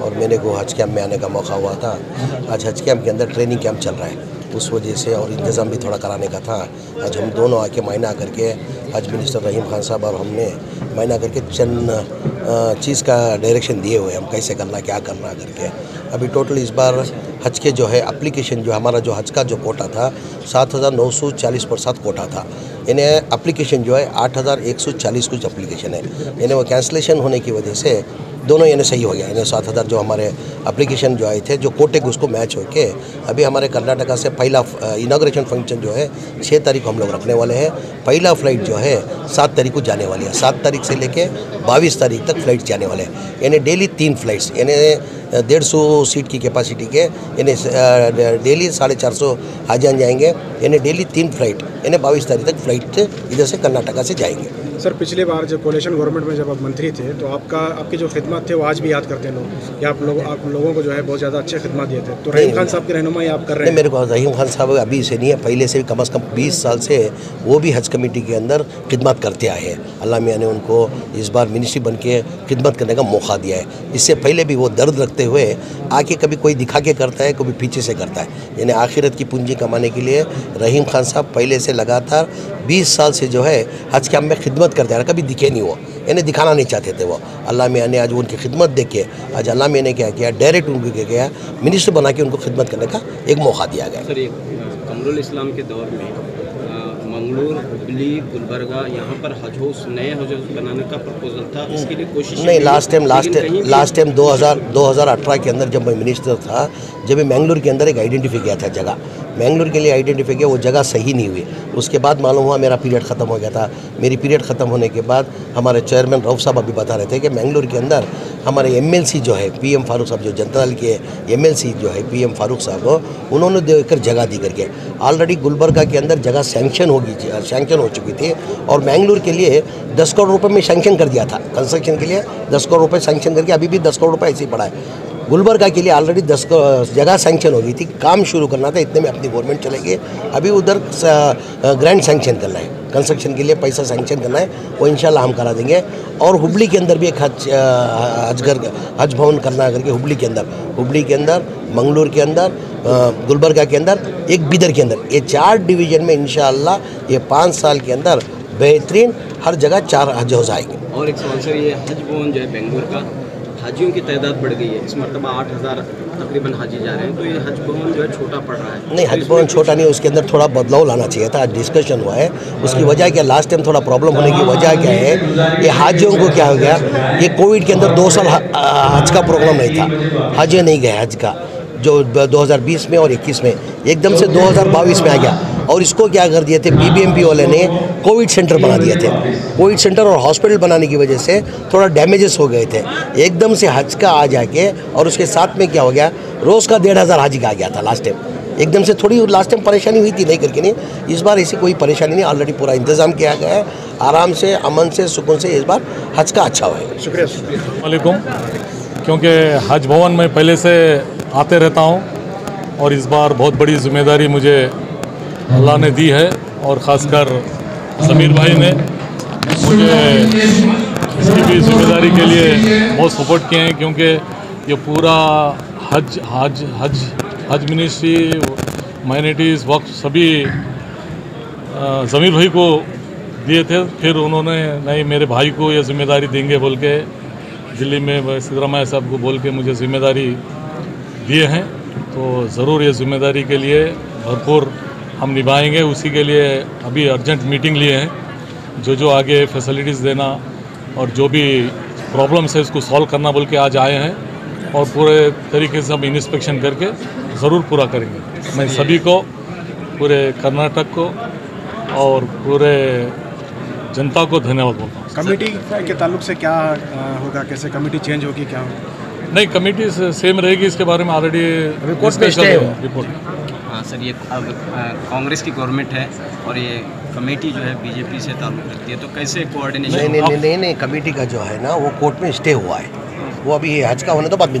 और मेरे को हज कैम्प में आने का मौका हुआ था। आज हज कैम्प के अंदर ट्रेनिंग कैंप चल रहा है। उस वजह से और इंतज़ाम भी थोड़ा कराने का था। आज हम दोनों आके मायना करके हज मिनिस्टर रहीम खान साहब और हमने मायना करके चंद चीज़ का डायरेक्शन दिए हुए हम कैसे करना, क्या करना करके। अभी टोटल इस बार हज के जो है एप्लीकेशन जो हमारा जो हज का जो कोटा था, सात हज़ार नौ सौ चालीस पर सात कोटा था। इन्हें एप्लीकेशन जो है, आठ हज़ार एक सौ चालीस कुछ एप्लीकेशन है। इन्हें वो कैंसलेशन होने की वजह से दोनों यानी सही हो गया। यानी सात हज़ार जो हमारे एप्लीकेशन जो आए थे, जो कोटे उसको मैच होके अभी हमारे कर्नाटका से पहला इनाग्रेशन फ़ंक्शन जो है छः तारीख को हम लोग रखने वाले हैं। पहला फ़्लाइट जो है, सात तारीख को जाने वाली है। सात तारीख से लेके बाईस तारीख तक फ़्लाइट जाने वाले हैं। यानी डेली तीन फ्लाइट्स यानी डेढ़ सौ सीट की कैपेसिटी के यानी डेली साढ़े चार सौ हाजान जाएँगे यानी डेली तीन फ़्लाइट यानी बाईस तारीख तक फ़्लाइट इधर से कर्नाटका से जाएँगे। सर पिछले बार जब कोलेशन गवर्नमेंट में जब आप मंत्री थे तो आपका आपकी जो खिदमत थे वो आज भी याद करते हैं लोग या आप लोग आप लोगों को जो है बहुत ज़्यादा अच्छे खिदमत दिए थे। तो रहीम खान साहब की रहनुमाई आप कर रहे हैं? मेरे को रहीम खान साहब अभी से नहीं है पहले से भी कम अज़ कम 20 साल से वो भी हज कमेटी के अंदर खिदमत करते आए हैं। अल्लाह मियाँ ने उनको इस बार मिनिस्ट्री बन के खिदमत करने का मौका दिया है। इससे पहले भी वो दर्द रखते हुए आके कभी कोई दिखा के करता है, कभी पीछे से करता है। यानी आखिरत की पूंजी कमाने के लिए रहीम खान साहब पहले से लगातार 20 साल से जो है हज कैम्प में खिदमत करते हैं। कभी दिखे नहीं वो। यानी दिखाना नहीं चाहते थे वो। अल्लाह मियाँ ने आज उनकी खिदमत देख के आज अल्लाह मियाँ ने क्या किया? डायरेक्ट उनको क्या किया? मिनिस्टर बना के उनको खिदमत करने का एक मौका दिया गया। सर कमरुल इस्लाम के दौर में मंगलूर हुबली गुलबर्गा यहाँ पर हज हाउस नए हज हाउस बनाने का प्रपोजल था। इसके लिए कोशिश नहीं last time last last time 2000 2018 के अंदर जब मैं मिनिस्टर था जब मैं मैंगलोर के अंदर एक आइडेंटिफाई किया था जगह। मैंगलोर के लिए आइडेंटिफाई किया वो जगह सही नहीं हुई। उसके बाद मालूम हुआ मेरा पीरियड ख़त्म हो गया था। मेरी पीरियड ख़त्म होने के बाद हमारे चेयरमैन रऊफ साहब अभी बता रहे थे कि मैंगलोर के अंदर हमारे एमएलसी जो है पीएम फारूक साहब जो जनता दल के एमएलसी जो है पीएम फारूक साहब उन्होंने देकर जगह दी करके। ऑलरेडी गुलबर्गा के अंदर जगह सैंक्शन होगी सैंक्शन हो चुकी थी और मैंगलोर के लिए दस करोड़ रुपये में सैंक्शन कर दिया था। कंस्ट्रक्शन के लिए दस करोड़ रुपए सैंक्शन करके अभी भी दस करोड़ रुपए ऐसे ही पड़ा है। गुलबर्गा के लिए ऑलरेडी दस जगह सैंक्शन हो गई थी। काम शुरू करना था, इतने में अपनी गवर्नमेंट चलेगी अभी उधर ग्रैंड सैंक्शन रहे है। कंस्ट्रक्शन के लिए पैसा सैंक्शन करना है, वो इंशाल्लाह हम करा देंगे। और हुबली के अंदर भी एक हज हजगर हज भवन करना है करके हुबली के अंदर। हुबली के अंदर, मंगलूर के अंदर गुलबर्गा के अंदर, एक बिदर के अंदर। ये चार डिवीज़न में इंशाल्लाह ये पाँच साल के अंदर बेहतरीन हर जगह चार हज हाउस आएँगे और एक ये हज भवन जो है, बेंगलुरु का। हाजियों की तादाद बढ़ गई है। इस मरतबा आठ हज़ार तकरीबन हाजी जा रहे हैं। तो ये हज भवन जो है छोटा पड़ रहा है। नहीं तो हज भवन छोटा नहीं उसके अंदर थोड़ा बदलाव लाना चाहिए था। आज डिस्कशन हुआ है। उसकी वजह क्या लास्ट टाइम थोड़ा प्रॉब्लम होने की वजह क्या है ये हाजियों को क्या हो गया ये कोविड के अंदर दो साल हज का प्रोग्राम नहीं था। हज नहीं गया हज का। जो 2020 में और 21 में। एकदम से 2022 में आ गया। और इसको क्या कर दिए थे? बीबीएमपी वाले ने कोविड सेंटर बना दिए थे। कोविड सेंटर और हॉस्पिटल बनाने की वजह से थोड़ा डैमेजेस हो गए थे। एकदम से हज का आ जाके और उसके साथ में क्या हो गया? रोज़ का डेढ़ हज़ार हाजी का आ गया था लास्ट टाइम एकदम से थोड़ी लास्ट टाइम परेशानी हुई थी नहीं करके नहीं। इस बार ऐसी कोई परेशानी नहीं ऑलरेडी पूरा इंतज़ाम किया गया है। आराम से अमन से सुकून से इस बार हज का अच्छा हुआ है। शुक्रिया शुक्रिया। वालेकुम। क्योंकि हज भवन में पहले से आते रहता हूँ और इस बार बहुत बड़ी ज़िम्मेदारी मुझे अल्लाह ने दी है और ख़ासकर समीर भाई ने मुझे इसकी भी ज़िम्मेदारी के लिए बहुत सपोर्ट किए हैं क्योंकि ये पूरा हज हज हज हज मिनिस्ट्री माइनॉरिटीज़ वक्त सभी ज़मीर भाई को दिए थे। फिर उन्होंने नहीं, मेरे भाई को ये ज़िम्मेदारी देंगे बोल के दिल्ली में सिद्धरामैया साहब को बोल के मुझे ज़िम्मेदारी दिए हैं। तो ज़रूर ये ज़िम्मेदारी के लिए भरपूर हम निभाएँगे उसी के लिए अभी अर्जेंट मीटिंग लिए हैं। जो जो आगे फैसिलिटीज़ देना और जो भी प्रॉब्लम्स है उसको सॉल्व करना बोल के आज आए हैं और पूरे तरीके से हम इंस्पेक्शन करके ज़रूर पूरा करेंगे। मैं सभी को पूरे कर्नाटक को और पूरे जनता को धन्यवाद बोलता हूँ। कमेटी के ताल्लुक से क्या होगा? कैसे कमेटी चेंज होगी? क्या होगा? नहीं कमेटी सेम रहेगी इसके बारे में ऑलरेडी। रिपोर्ट हाँ सर ये अब कांग्रेस की गवर्नमेंट है और ये कमेटी जो है बीजेपी से ताल्लुक रखती है तो कैसे कोऑर्डिनेशन नहीं नहीं नहीं नहीं कमेटी का जो है ना वो कोर्ट में स्टे हुआ है। वो अभी हज का होने तो बाद में